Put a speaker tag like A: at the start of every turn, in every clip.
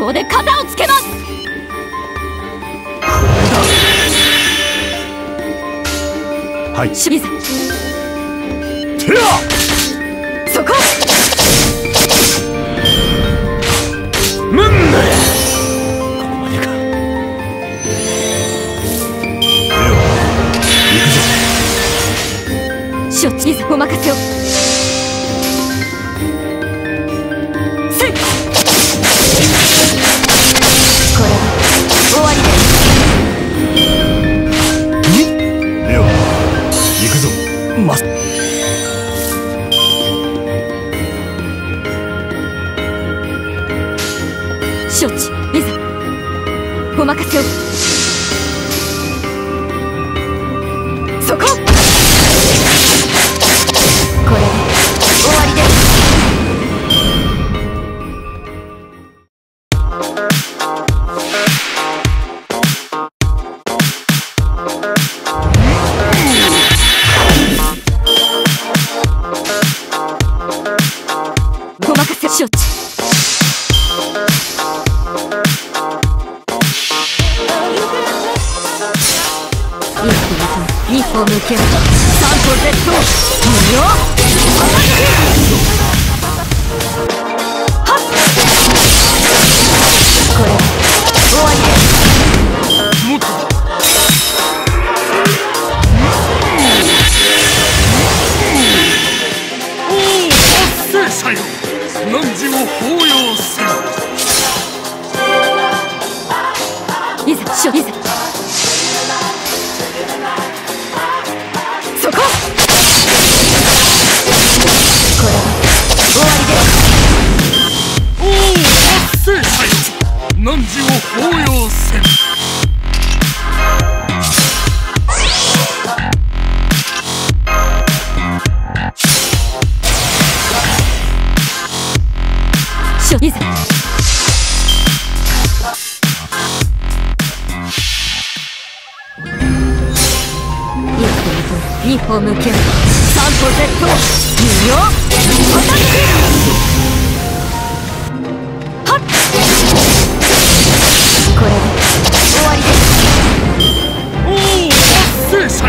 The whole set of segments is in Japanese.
A: 行で肩をつけます。
B: はい。
A: 守備さ
B: てや
A: そこ！
B: むんなここまでかでは行くぞ！
A: 承知いざお任せをお任せを。二歩向け三歩絶倒無料はっこれ。終わりです
B: もっ。と達成者よ汝を抱擁せよ
A: いざしょいざ
B: を抱擁せよ
A: しょいざ一歩二歩向け三歩絶倒無料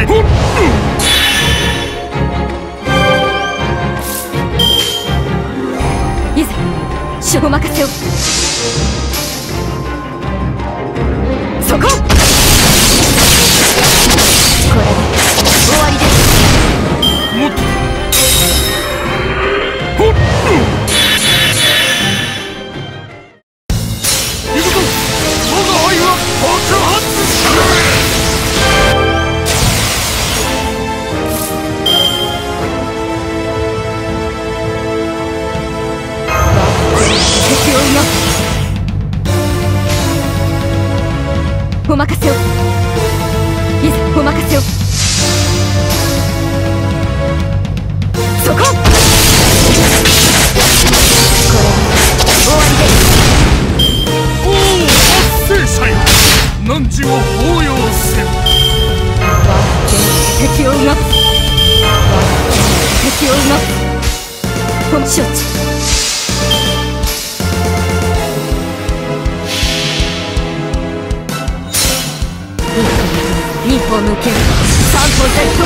A: いざしょお任せを。任せをいざお任せをそこ。これ終わりです
B: 達成者よ汝を抱擁せよ
A: 敵を動く敵を動く本承知一歩向け。三歩絶倒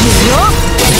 A: 無料。